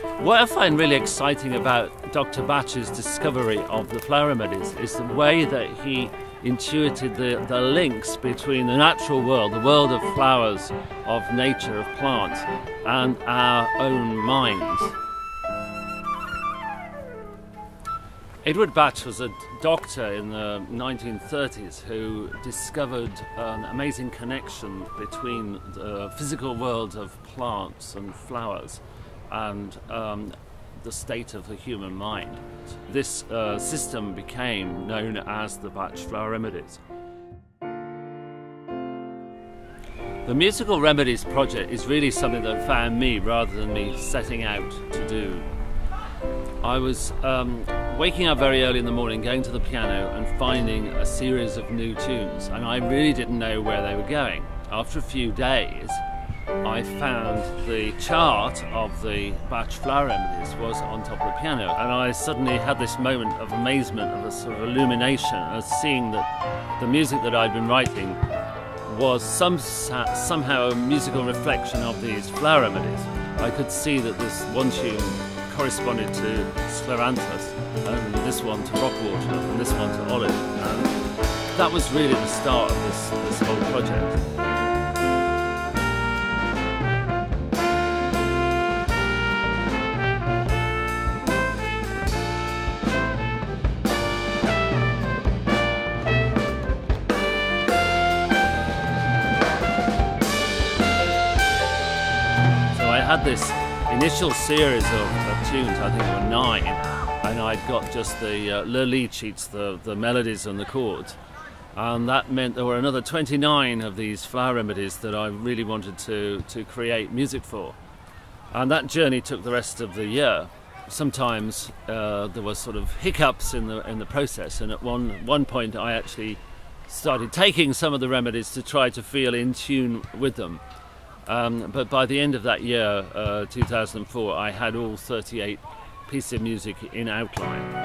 What I find really exciting about Dr. Bach's discovery of the flower remedies is the way that he intuited the, the links between the natural world, the world of flowers, of nature, of plants, and our own minds. Edward Bach was a doctor in the 1930s who discovered an amazing connection between the physical world of plants and flowers and um, the state of the human mind. This uh, system became known as the Bach Flower Remedies. The Musical Remedies project is really something that found me rather than me setting out to do. I was um, waking up very early in the morning, going to the piano and finding a series of new tunes, and I really didn't know where they were going. After a few days, I found the chart of the Bach flower remedies was on top of the piano, and I suddenly had this moment of amazement, of a sort of illumination, of seeing that the music that I'd been writing was some, somehow a musical reflection of these flower remedies. I could see that this one tune corresponded to Scleranthus, and this one to Rockwater, and this one to Olive. And that was really the start of this, this whole project. Had this initial series of, of, tunes, I think there were nine, and I'd got just the uh, le lead sheets, the, the melodies and the chords. And that meant there were another 29 of these flower remedies that I really wanted to, to create music for. And that journey took the rest of the year. Sometimes uh, there were sort of hiccups in the, in the process, and at one, one point I actually started taking some of the remedies to try to feel in tune with them. Um, but by the end of that year, uh, 2004, I had all 38 pieces of music in outline.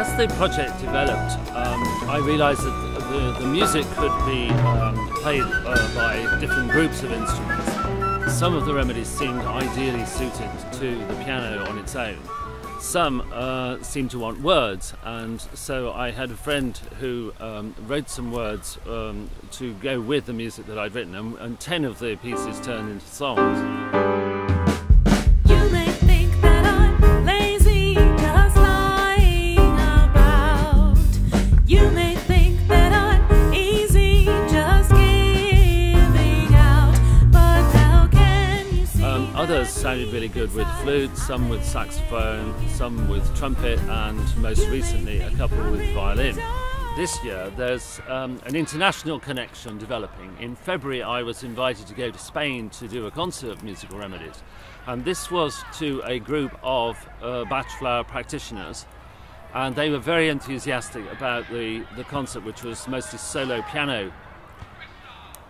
As the project developed, um, I realised that the, the, music could be um, played uh, by different groups of instruments. Some of the remedies seemed ideally suited to the piano on its own. Some uh, seemed to want words, and so I had a friend who um, wrote some words um, to go with the music that I'd written, and, and 10 of the pieces turned into songs. Sounded really good with flute, some with saxophone, some with trumpet, and most recently a couple with violin. This year there's um, an international connection developing. In February I was invited to go to Spain to do a concert of musical remedies, and this was to a group of uh, Bach flower practitioners and they were very enthusiastic about the, the concert, which was mostly solo piano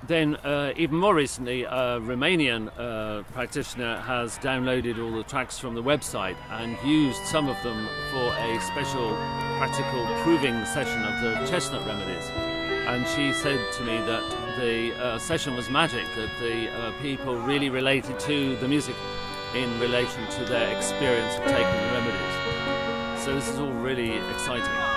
then, uh, even more recently, a Romanian uh, practitioner has downloaded all the tracks from the website and used some of them for a special practical proving session of the chestnut remedies. And she said to me that the uh, session was magic, that the uh, people really related to the music in relation to their experience of taking the remedies. So, this is all really exciting.